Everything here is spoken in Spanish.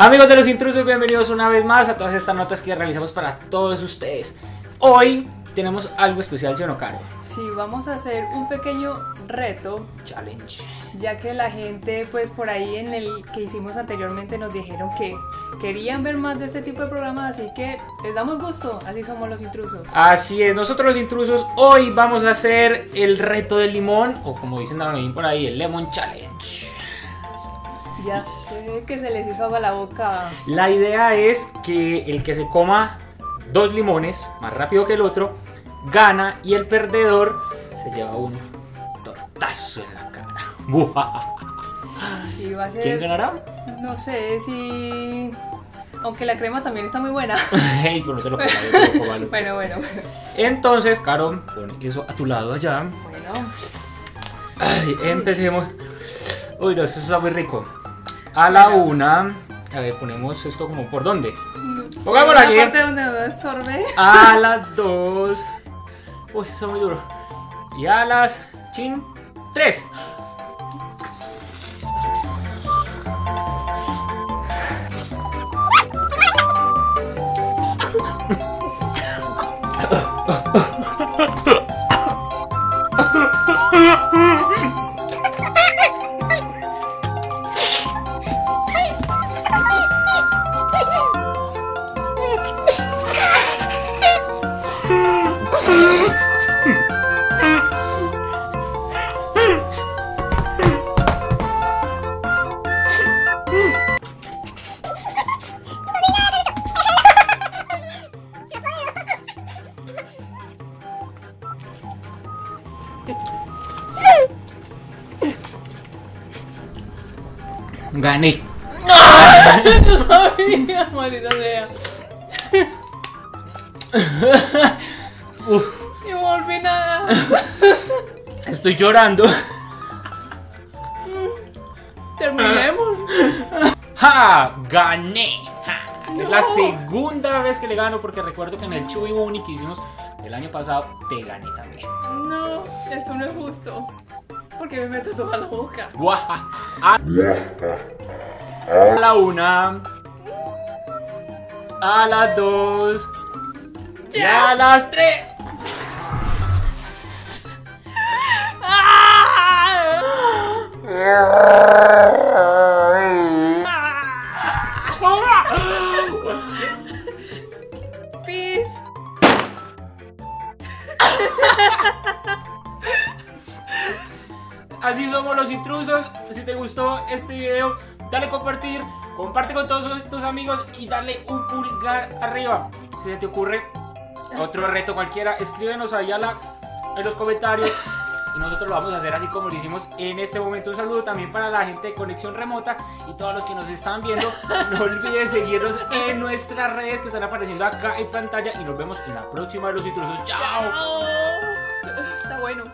Amigos de los intrusos, bienvenidos una vez más a todas estas notas que realizamos para todos ustedes. Hoy tenemos algo especial, ¿sí o no, Caro? Sí, vamos a hacer un pequeño reto, Challenge. ya que la gente, pues por ahí en el que hicimos anteriormente nos dijeron que querían ver más de este tipo de programas, así que les damos gusto, así somos los intrusos. Así es, nosotros los intrusos hoy vamos a hacer el reto del limón, o como dicen también por ahí, el Lemon Challenge. Ya, que se les hizo agua la boca. La idea es que el que se coma dos limones más rápido que el otro gana y el perdedor se lleva un tortazo en la cara. Sí, va a ser... ¿Quién ganará? No sé si... Aunque la crema también está muy buena. Ey, no te lo comas, no te lo comas. bueno, bueno, bueno. Entonces, Caro, pon eso a tu lado allá. Bueno, Ay, empecemos. Uy, no, eso está muy rico. A la una. A ver, ponemos esto como por dónde. Pongámoslo la aquí. parte donde no estorbe. A las dos. Uy, eso está muy duro. Y a las chin. Tres. Gané. No sabía, maldita sea. Uf, Y no volví nada. estoy llorando. Terminemos. ¡Ja! ¡Gané! Es la segunda vez que le gano porque recuerdo que en el Chuy Uni que hicimos el año pasado te gané también. No, esto no es justo. Porque me meto toda la boca. A la una. A las dos. Y a las tres. Así somos los intrusos. Si te gustó este video, dale compartir, comparte con todos tus amigos y dale un pulgar arriba. Si se te ocurre otro reto cualquiera, escríbenos allá en los comentarios. Y nosotros lo vamos a hacer así como lo hicimos en este momento. Un saludo también para la gente de Conexión Remota y todos los que nos están viendo. No olviden seguirnos en nuestras redes que están apareciendo acá en pantalla. Y nos vemos en la próxima de los intrusos. ¡Chao! Está bueno.